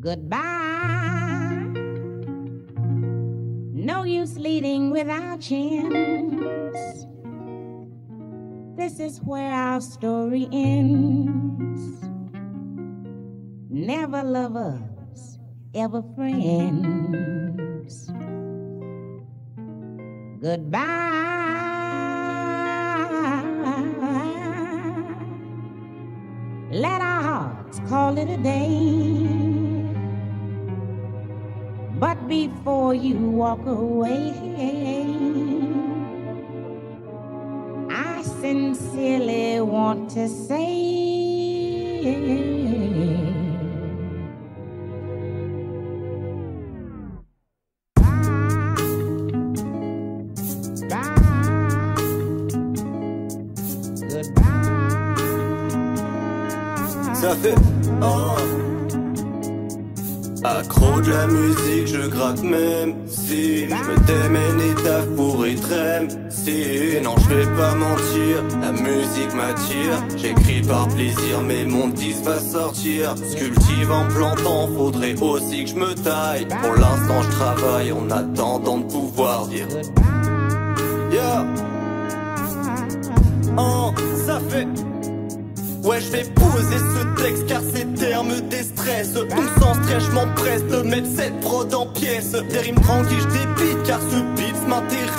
Goodbye. No use leading without chance. This is where our story ends. Never lovers, ever friends. Goodbye. Let our hearts call it a day. Before you walk away, I sincerely want to say. Goodbye. fait oh. Uh-huh. Accro de la musique, je gratte même si je me démène état pour être si non je vais pas mentir, la musique m'attire. J'écris par plaisir mais mon disque va sortir. Sculptive en plantant, faudrait aussi que je me taille. Pour l'instant je travaille en attendant de pouvoir dire. Yeah. Oh, ça fait Ouais, je vais poser ce texte car ces termes déstressent. Donc sans stress, je m'empresse de mettre cette prod en pièces. Des rimes tranquilles, je débite car ce beat m'intéresse.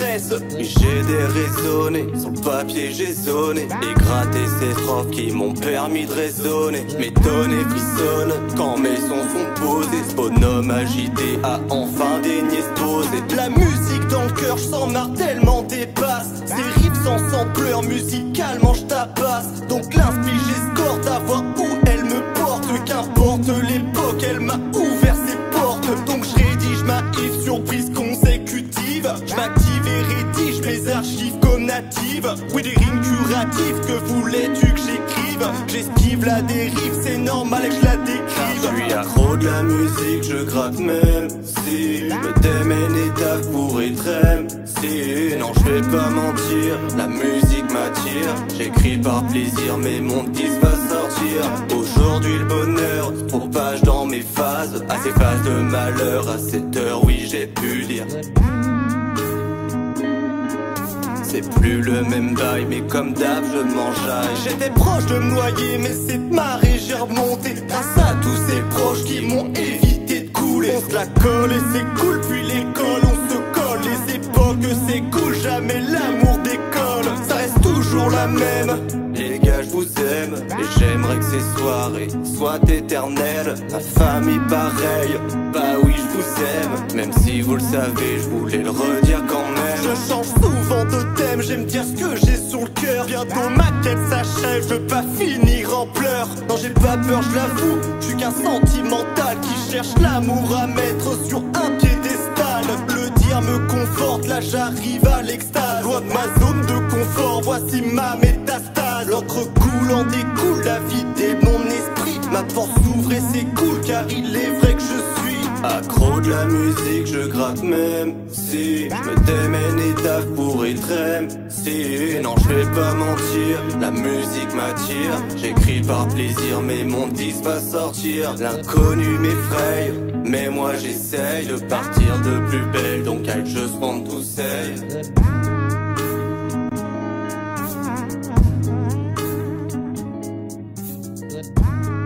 J'ai des raisonnés, sur le papier j'ai sonné. Et gratté ces strophes qui m'ont permis de raisonner. M'étonne et frissonne quand mes sons sont posés. Ce bonhomme agité a enfin daigné se poser. La musique dans le cœur, je sens tellement dépasse. Ces riffs sans sampleur musicalement je tabasse Donc l'inspi j'escorte à voir où elle me porte Qu'importe l'époque elle m'a ouvert ses portes Donc je rédige ma if surprise consécutive Je Oui des rimes curatives. Que voulais-tu que j'écrive? J'esquive la dérive. C'est normal que je la décrive. Je suis accro de la musique je gratte même si Je me démène et pour être si Non je vais pas mentir. La musique m'attire. J'écris par plaisir mais mon disque va sortir. Aujourd'hui le bonheur se propage dans mes phases. À ces phases de malheur À cette heure oui j'ai pu dire c'est plus le même bail, mais comme d'hab, je m'enjaille. J'étais proche de noyer, mais cette marée, j'ai remonté. Grâce à tous ces proches qui m'ont évité de couler. On se la colle et c'est cool, puis l'école, on se colle. Les époques, c'est cool, jamais l'amour décolle. Ça reste toujours la même. Et j'aimerais que ces soirées soient éternelles. Ma famille pareille, bah oui, je vous aime. Même si vous le savez, je voulais le redire quand même. Je change souvent de thème, j'aime dire ce que j'ai sur le cœur. Bientôt ma quête s'achève, je veux pas finir en pleurs. Non, j'ai pas peur, je l'avoue, je suis qu'un sentimental qui cherche l'amour à mettre sur un piédestal. Le dire me conforte, là j'arrive à l'extase. Loin de ma zone de confort, voici ma métastase. Coulant découle la vie de mon esprit. Ma porte s'ouvre et c'est cool car il est vrai que je suis. Accro de la musique, je gratte même si me démène et taf pour être si non je vais pas mentir, la musique m'attire, j'écris par plaisir mais mon disque va sortir, l'inconnu m'effraie, mais moi j'essaye de partir de plus belle Goodbye.